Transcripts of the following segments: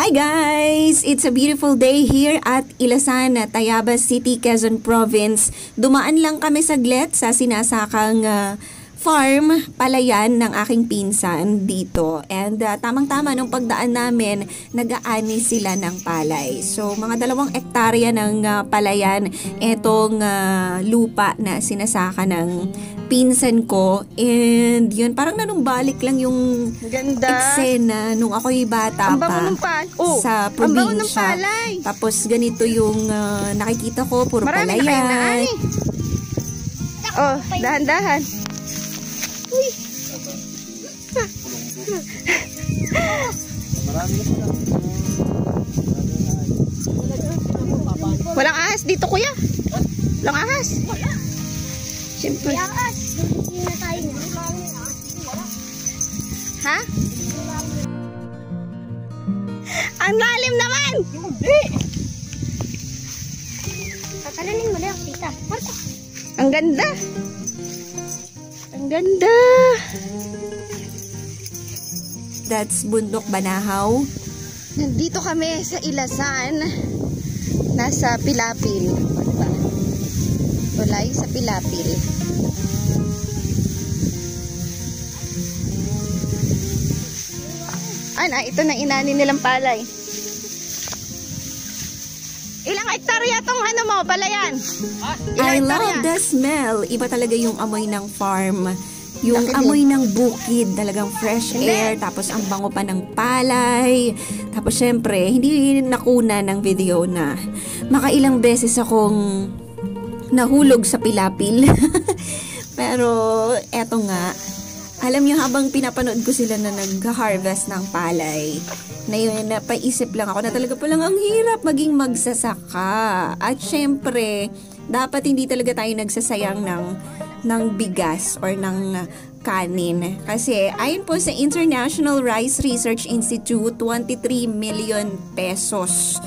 Hi guys! It's a beautiful day here at Ilasan, Tayabas City, Quezon Province. Dumaan lang kami saglit sa sinasakang uh, farm palayan ng aking pinsan dito. And uh, tamang-tama nung pagdaan namin, nag-aani sila ng palay. So mga dalawang ektarya ng uh, palayan etong uh, lupa na sinasaka ng pinsan ko. And yun, parang nanumbalik lang yung Ganda. eksena nung ako'y bata Ang pa ng pal- oh, sa ang bango ng probinsya. palay. Tapos ganito yung ah, nakikita ko, puro Marami na kayo naani. Oh, dahan-dahan. Walang ahas dito, kuya. Walang ahas. Siyempre. Ha? Ang lalim naman! Kakalanin mo lang, tita. Marta. Ang ganda. Ganda. That's Bundok Banahaw. Nandito kami sa Ilasan. Nasa Pilapil. Diba? Tulay sa Pilapil. Ana, ito na inani nilang palay. Hektarya tong ano mo, palayan? Ilang I hektarya? love the smell. Iba talaga yung amoy ng farm. Yung din. amoy ng bukid, talagang fresh Hindi. air, tapos ang bango pa ng palay. Tapos syempre, hindi nakuna ng video na makailang beses akong nahulog sa pilapil. Pero eto nga, alam niyo habang pinapanood ko sila na nag-harvest ng palay, na yun, napaisip lang ako na talaga palang ang hirap maging magsasaka. At syempre, dapat hindi talaga tayo nagsasayang ng ng bigas or ng kanin. Kasi ayon po sa International Rice Research Institute, 23 million pesos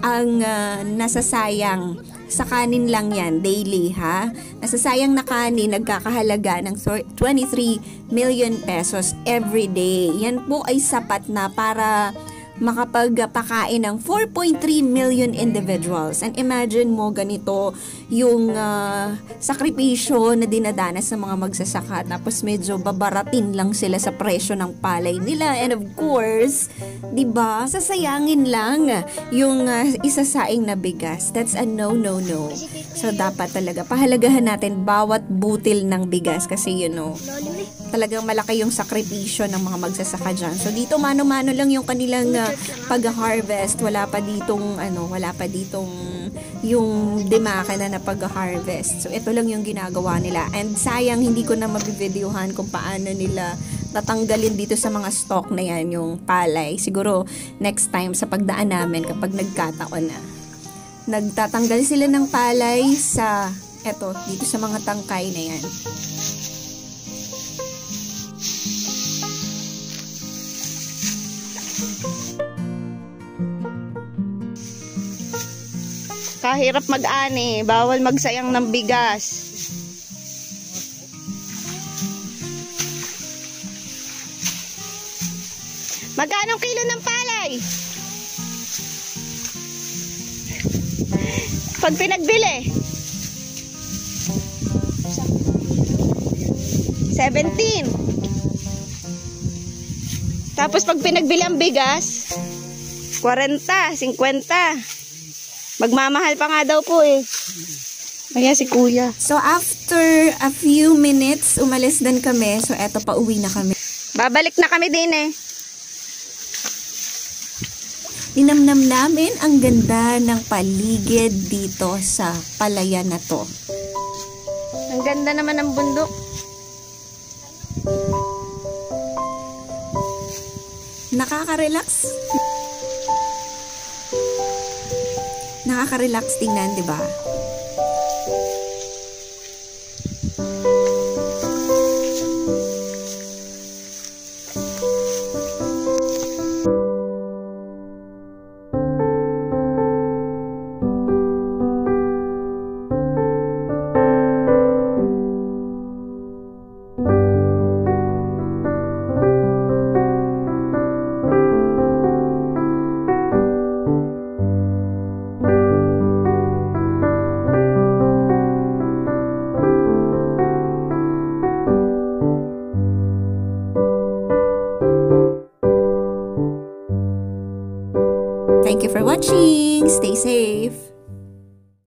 ang ah, nasasayang sa kanin lang yan daily ha. Nasasayang na kanin nagkakahalaga ng thir- 23 million pesos every day. Yan po ay sapat na para makapagpakain ng 4.3 million individuals. And imagine mo ganito yung ah, sakripisyo na dinadanas ng mga magsasaka tapos medyo babaratin lang sila sa presyo ng palay nila. And of course, 'di ba? Sasayangin lang yung ah, isasaing na bigas. That's a no no no. So dapat talaga pahalagahan natin bawat butil ng bigas kasi you know, talagang malaki yung sakripisyo ng mga magsasaka dyan. So dito mano-mano lang yung kanilang pag-harvest. Wala pa ditong ano, wala pa ditong yung demaka na na pag-harvest. So ito lang yung ginagawa nila. And sayang hindi ko na mabivideohan kung paano nila tatanggalin dito sa mga stock na yan yung palay. Siguro next time sa pagdaan namin kapag nagkataon na. Nagtatanggal sila ng palay sa eto dito sa mga tangkay na yan. Kahirap mag-ani, bawal magsayang ng bigas. Magkano kilo ng palay? Pag pinagbili? 17. Tapos pag pinagbili ang bigas, 40, 50. Magmamahal pa nga daw po eh. Kaya si kuya. So after a few minutes, umalis din kami. So eto pa uwi na kami. Babalik na kami din eh. Ninamnam namin ang ganda ng paligid dito sa palayan na to. Ang ganda naman ng bundok. Nakaka-relax. Nakaka-relax tingnan, di ba? For watching. Stay safe.